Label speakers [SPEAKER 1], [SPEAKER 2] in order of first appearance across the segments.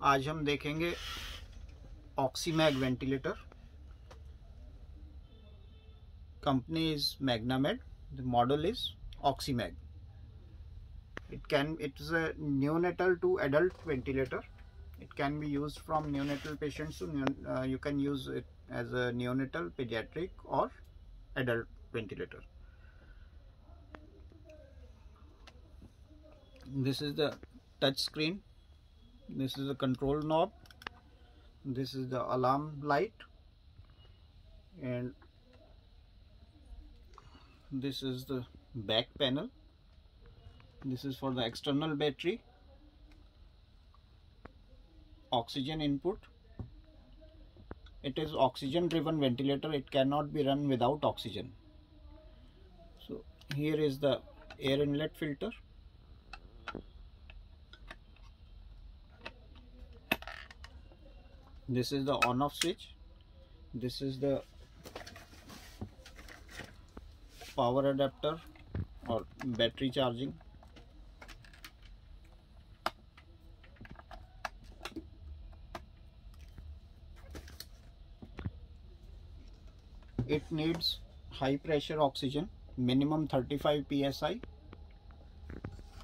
[SPEAKER 1] आज हम देखेंगे Oxymag ventilator company is Magnamed the model is Oxymag it can it is a neonatal to adult ventilator it can be use from neonatal patients to you can use it as a neonatal paediatric और adult ventilator this is the touch screen this is the control knob. This is the alarm light. And this is the back panel. This is for the external battery. Oxygen input. It is oxygen driven ventilator. It cannot be run without oxygen. So here is the air inlet filter this is the on off switch. This is the power adapter or battery charging. It needs high pressure oxygen minimum 35 psi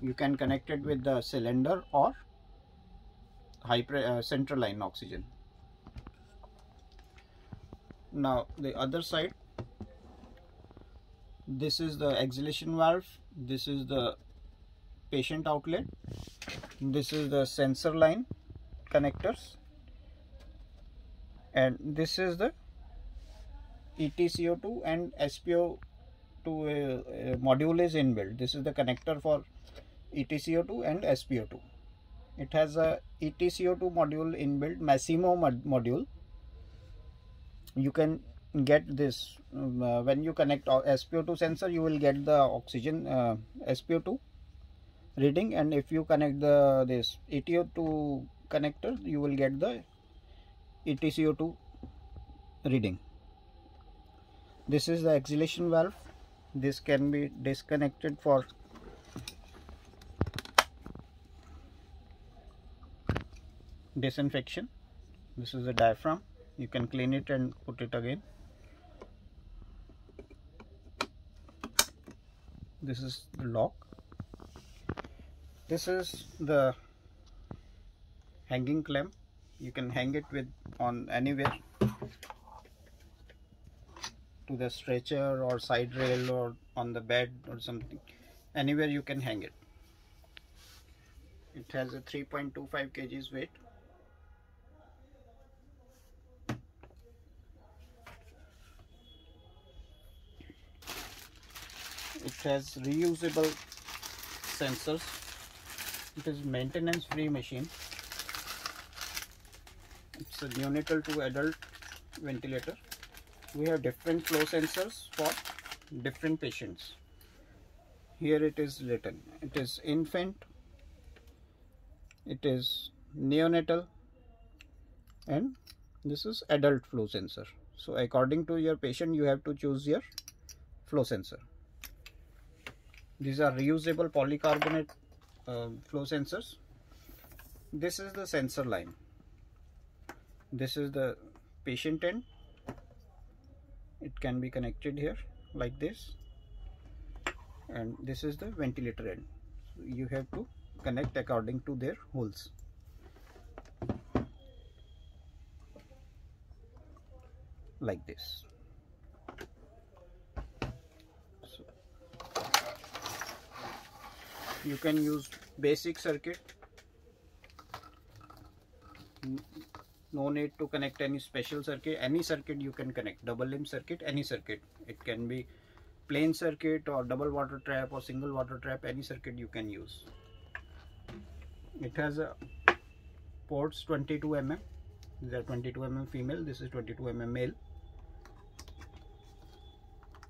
[SPEAKER 1] you can connect it with the cylinder or high uh, central line oxygen now the other side this is the exhalation valve this is the patient outlet this is the sensor line connectors and this is the ETCO2 and SPO2 uh, uh, module is inbuilt. This is the connector for ETCO2 and SPO2. It has a ETCO2 module inbuilt, Masimo mod module. You can get this um, uh, when you connect SPO2 sensor, you will get the oxygen uh, SPO2 reading, and if you connect the this ETO2 connector, you will get the ETCO2 reading. This is the exhalation valve. This can be disconnected for disinfection. This is the diaphragm you can clean it and put it again. This is the lock. This is the hanging clamp. You can hang it with on anywhere. To the stretcher or side rail or on the bed or something. Anywhere you can hang it. It has a 3.25 kgs weight it has reusable sensors. It is maintenance free machine. It's a neonatal to adult ventilator. We have different flow sensors for different patients. Here it is written. It is infant. It is neonatal. And this is adult flow sensor. So according to your patient you have to choose your flow sensor these are reusable polycarbonate uh, flow sensors. This is the sensor line. This is the patient end. It can be connected here like this. And this is the ventilator end. So you have to connect according to their holes. Like this you can use basic circuit. No need to connect any special circuit. Any circuit you can connect. Double limb circuit any circuit. It can be plain circuit or double water trap or single water trap. Any circuit you can use. It has a ports 22 mm. These are 22 mm female. This is 22 mm male.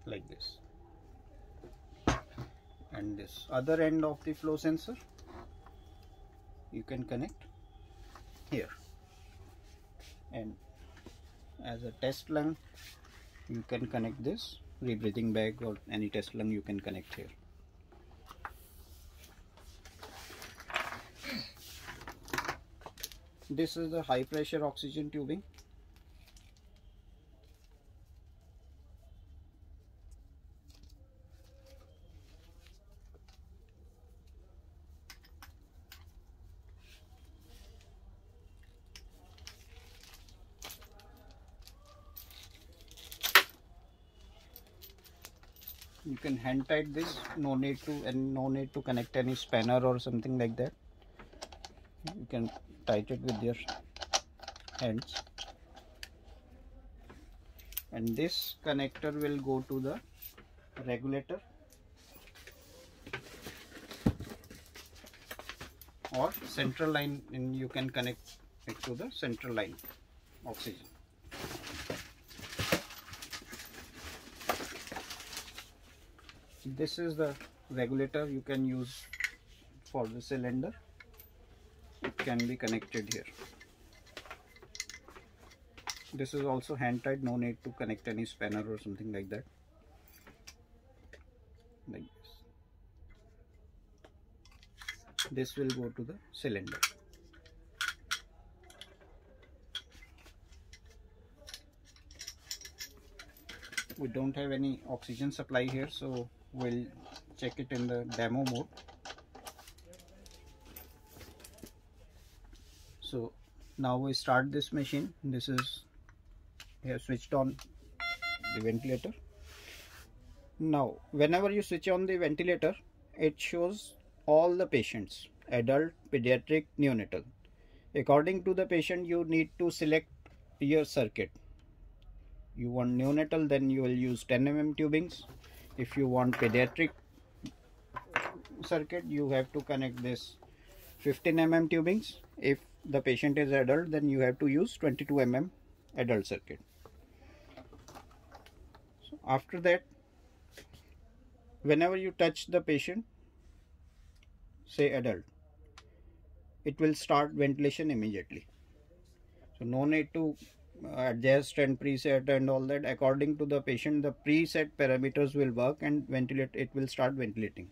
[SPEAKER 1] Like this and this other end of the flow sensor you can connect here. And as a test lung you can connect this. Rebreathing bag or any test lung you can connect here. This is the high pressure oxygen tubing you can hand tight this? No need to and no need to connect any spanner or something like that. You can tight it with your hands. And this connector will go to the regulator. Or central line and you can connect it to the central line oxygen this is the regulator you can use for the cylinder. It can be connected here. This is also hand tied no need to connect any spanner or something like that. Like this. This will go to the cylinder. We don't have any oxygen supply here so we'll check it in the demo mode. So now we start this machine. This is we have switched on the ventilator. Now whenever you switch on the ventilator it shows all the patients adult pediatric neonatal. According to the patient you need to select your circuit. You want neonatal then you will use 10 mm tubings if you want pediatric circuit you have to connect this 15 mm tubings. If the patient is adult then you have to use 22 mm adult circuit. So after that whenever you touch the patient say adult it will start ventilation immediately. So no need to adjust and preset and all that according to the patient the preset parameters will work and ventilate it will start ventilating.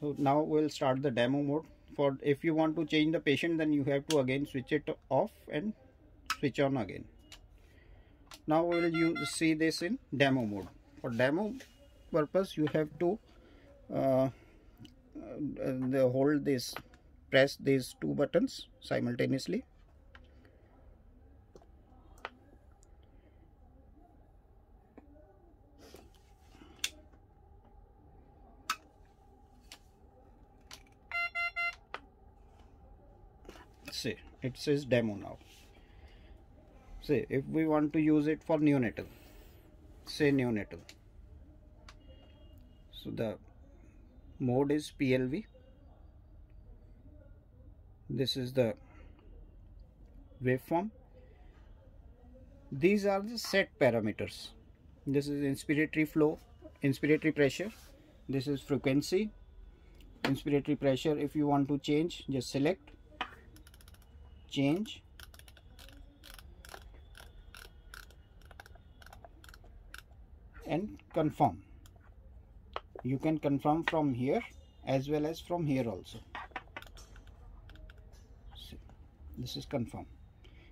[SPEAKER 1] So now we'll start the demo mode. For if you want to change the patient then you have to again switch it off and switch on again. Now we will use see this in demo mode. For demo purpose you have to uh, uh, hold this press these two buttons simultaneously see it says demo now. Say if we want to use it for neonatal say neonatal. So the mode is PLV this is the waveform. These are the set parameters. This is inspiratory flow inspiratory pressure. This is frequency. Inspiratory pressure if you want to change just select change. And confirm. You can confirm from here as well as from here also. See, this is confirm.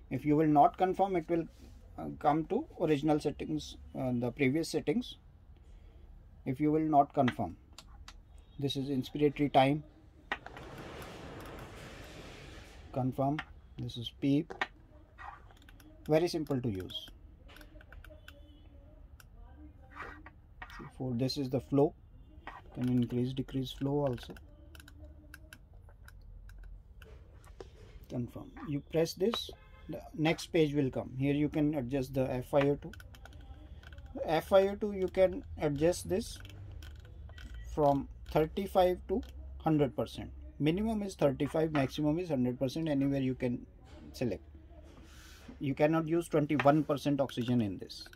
[SPEAKER 1] If you will not confirm it will uh, come to original settings uh, the previous settings. If you will not confirm this is inspiratory time. Confirm this is PEEP very simple to use. For this is the flow. Can increase decrease flow also. Confirm. You press this the next page will come. Here you can adjust the FiO2 FiO2 you can adjust this from 35 to 100 percent minimum is 35 maximum is 100 percent anywhere you can select. You cannot use 21 percent oxygen in this.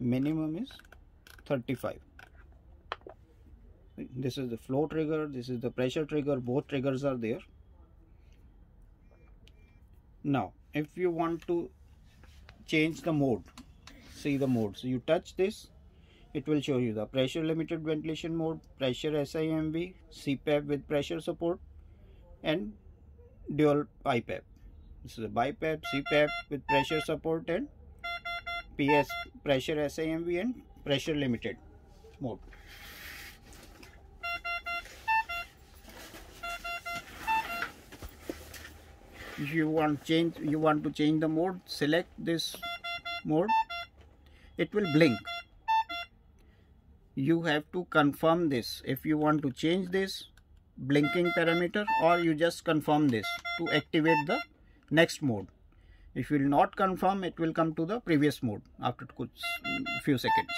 [SPEAKER 1] Minimum is 35 this is the flow trigger this is the pressure trigger both triggers are there. Now if you want to change the mode see the mode so you touch this it will show you the pressure limited ventilation mode pressure SIMV CPAP with pressure support and dual BiPAP this is a BiPAP CPAP with pressure support and PS pressure SIMV and pressure limited mode. If you want change you want to change the mode select this mode it will blink you have to confirm this. If you want to change this blinking parameter or you just confirm this to activate the next mode. If you will not confirm it will come to the previous mode after few seconds.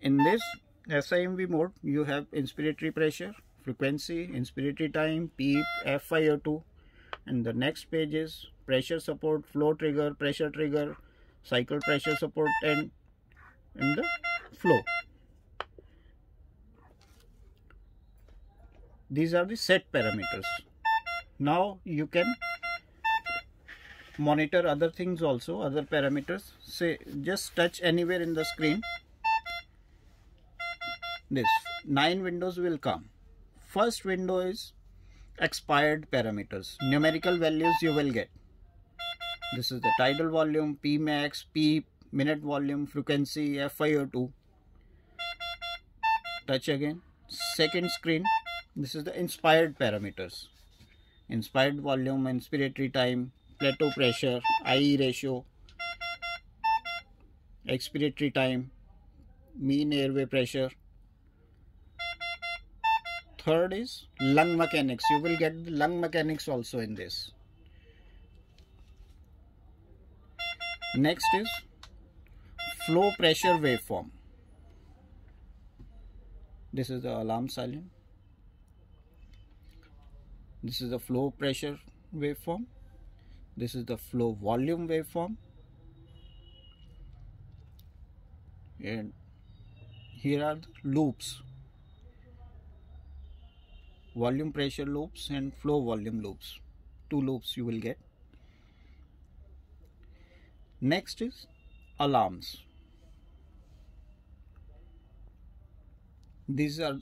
[SPEAKER 1] In this SIMV mode you have inspiratory pressure frequency inspiratory time PEEP FiO2 and the next page is pressure support flow trigger pressure trigger cycle pressure support and and the flow. These are the set parameters. Now you can monitor other things also other parameters. Say just touch anywhere in the screen. This nine windows will come. First window is expired parameters. Numerical values you will get. This is the tidal volume pmax p minute volume frequency FiO2 touch again. Second screen. This is the inspired parameters. Inspired volume inspiratory time plateau pressure IE ratio expiratory time mean airway pressure. Third is lung mechanics. You will get the lung mechanics also in this. Next is flow pressure waveform this is the alarm siren this is the flow pressure waveform. This is the flow volume waveform. And here are the loops. Volume pressure loops and flow volume loops. Two loops you will get. Next is alarms these are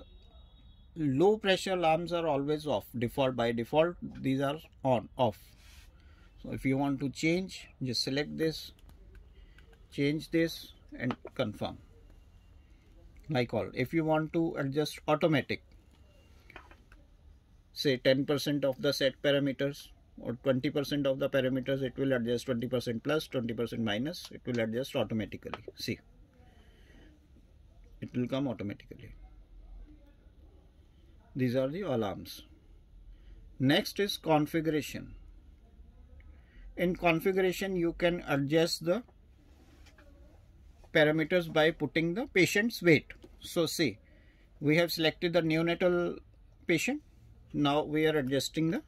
[SPEAKER 1] low pressure alarms are always off default by default these are on off. So if you want to change just select this change this and confirm. Like all if you want to adjust automatic say 10% of the set parameters or 20% of the parameters it will adjust 20% plus 20% minus it will adjust automatically. See it will come automatically these are the alarms. Next is configuration. In configuration you can adjust the parameters by putting the patient's weight. So see we have selected the neonatal patient. Now we are adjusting the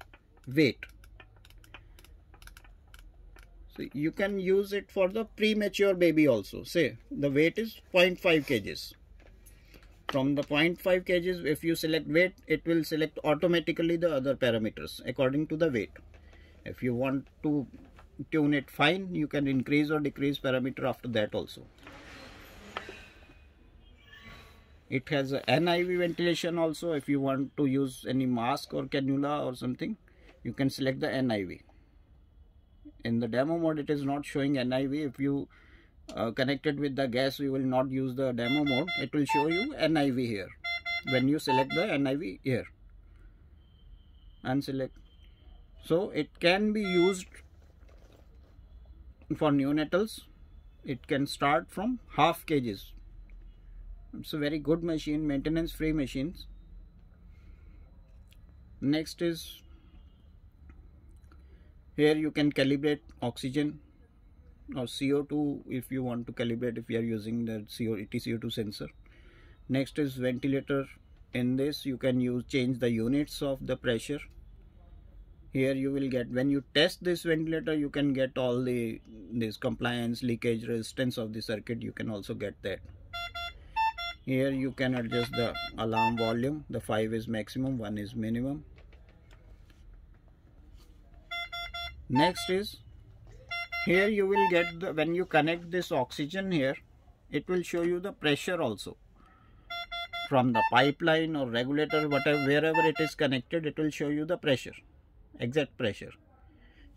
[SPEAKER 1] weight. So you can use it for the premature baby also. Say the weight is 0.5 kgs from the 0.5 kgs if you select weight it will select automatically the other parameters according to the weight. If you want to tune it fine you can increase or decrease parameter after that also. It has NIV ventilation also. If you want to use any mask or cannula or something you can select the NIV in the demo mode it is not showing NIV if you uh, connected with the gas we will not use the demo mode. It will show you NIV here. When you select the NIV here. And select so it can be used for neonatals it can start from half kgs it's a very good machine maintenance free machines. Next is here you can calibrate oxygen or CO2 if you want to calibrate if you are using the CO EtCO2 sensor. Next is ventilator. In this you can use change the units of the pressure. Here you will get when you test this ventilator you can get all the this compliance leakage resistance of the circuit. You can also get that. Here you can adjust the alarm volume. The 5 is maximum 1 is minimum. Next is here you will get the when you connect this oxygen here it will show you the pressure also. From the pipeline or regulator whatever wherever it is connected it will show you the pressure exact pressure.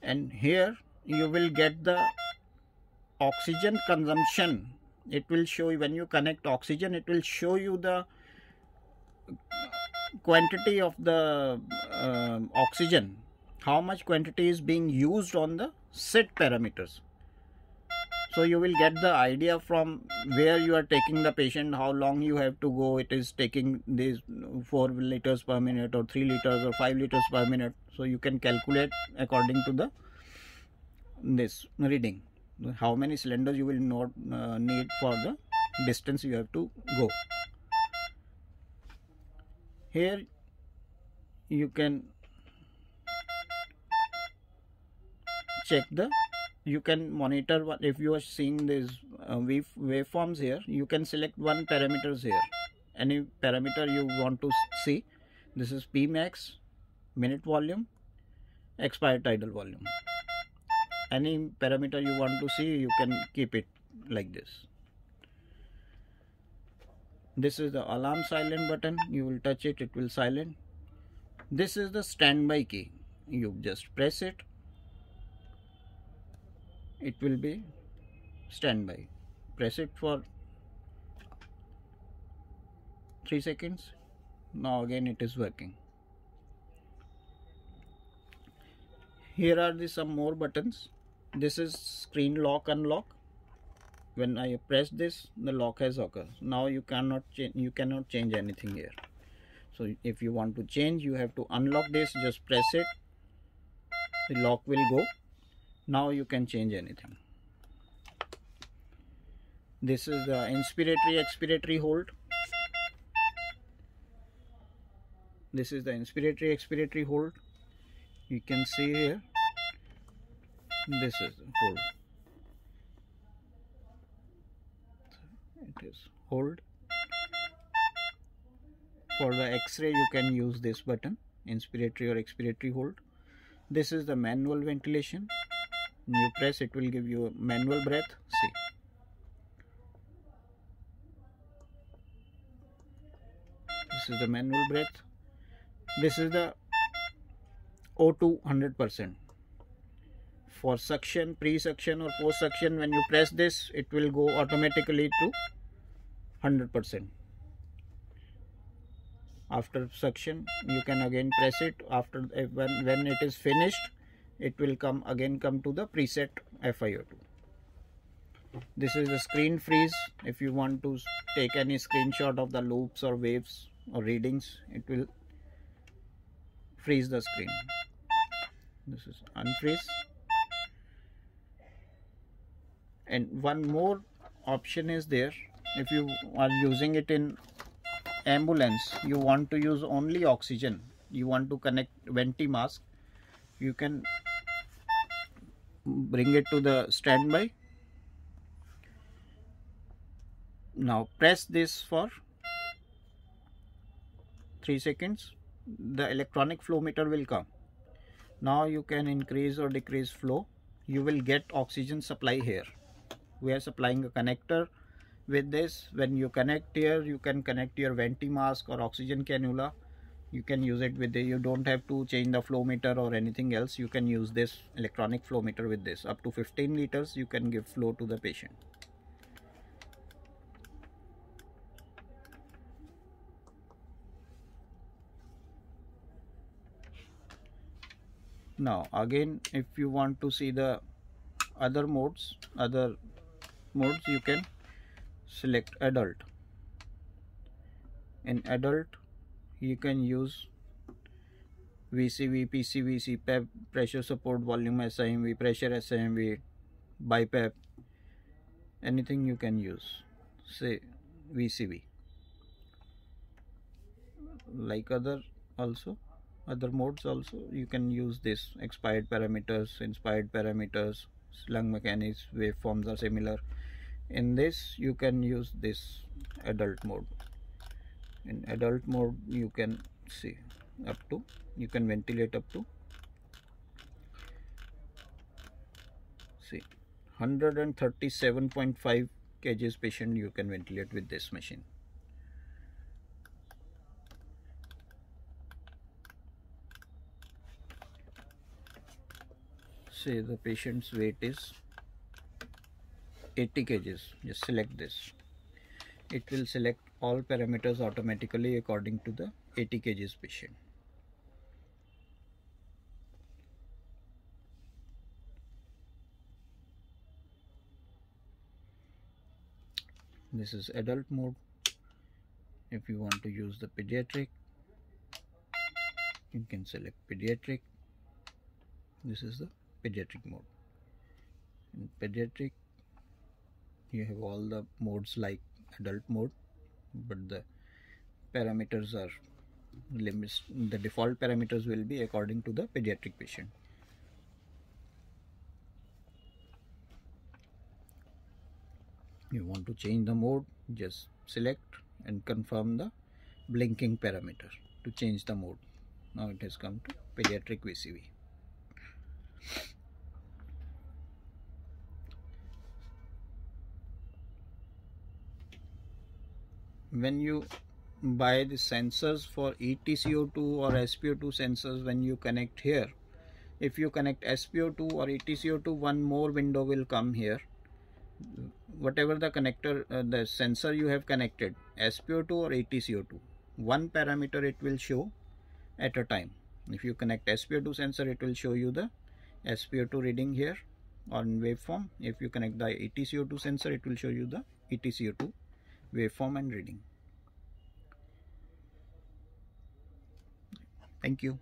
[SPEAKER 1] And here you will get the oxygen consumption. It will show you when you connect oxygen it will show you the quantity of the uh, oxygen. How much quantity is being used on the set parameters. So you will get the idea from where you are taking the patient how long you have to go. It is taking these 4 liters per minute or 3 liters or 5 liters per minute. So you can calculate according to the this reading. How many cylinders you will not uh, need for the distance you have to go. Here you can check the you can monitor what if you are seeing these uh, wave waveforms here you can select one parameters here. Any parameter you want to see this is p max minute volume expired tidal volume. Any parameter you want to see you can keep it like this. This is the alarm silent button you will touch it it will silent. This is the standby key. You just press it it will be standby. Press it for 3 seconds. Now again it is working. Here are the some more buttons. This is screen lock unlock. When I press this the lock has occurred. Now you cannot change you cannot change anything here. So if you want to change you have to unlock this. Just press it. The lock will go now you can change anything. This is the inspiratory expiratory hold. This is the inspiratory expiratory hold. You can see here. This is hold. It is hold. For the x-ray you can use this button. Inspiratory or expiratory hold. This is the manual ventilation you press it will give you manual breath. See. This is the manual breath. This is the O2 100% for suction pre-suction or post-suction when you press this it will go automatically to 100% after suction you can again press it. After eh, when, when it is finished it will come again come to the preset FiO2 this is the screen freeze. If you want to take any screenshot of the loops or waves or readings it will freeze the screen. This is unfreeze. And one more option is there. If you are using it in ambulance you want to use only oxygen. You want to connect venti mask. You can bring it to the standby. Now press this for 3 seconds. The electronic flow meter will come. Now you can increase or decrease flow. You will get oxygen supply here. We are supplying a connector with this. When you connect here you can connect your venti mask or oxygen cannula you can use it with the you don't have to change the flow meter or anything else. You can use this electronic flow meter with this. Up to 15 liters you can give flow to the patient. Now again if you want to see the other modes other modes you can select adult. In adult you can use VCV, PCV, CPAP, pressure support, volume SIMV, pressure SIMV, BiPAP, anything you can use, say VCV. Like other also, other modes also, you can use this expired parameters, inspired parameters, lung mechanics, waveforms are similar in this you can use this adult mode in adult mode you can see up to you can ventilate up to. See 137.5 kgs patient you can ventilate with this machine. Say the patient's weight is 80 kgs just select this. It will select all parameters automatically according to the 80 kgs patient this is adult mode. If you want to use the pediatric you can select pediatric. This is the pediatric mode. In pediatric you have all the modes like adult mode but the parameters are limits the default parameters will be according to the pediatric patient. You want to change the mode just select and confirm the blinking parameter to change the mode. Now it has come to pediatric VCV when you buy the sensors for ETCO2 or SpO2 sensors when you connect here. If you connect SpO2 or ETCO2 one more window will come here. Whatever the connector uh, the sensor you have connected SpO2 or ETCO2 one parameter it will show at a time. If you connect SpO2 sensor it will show you the SpO2 reading here on waveform. If you connect the ETCO2 sensor it will show you the ETCO2 waveform and reading. Thank you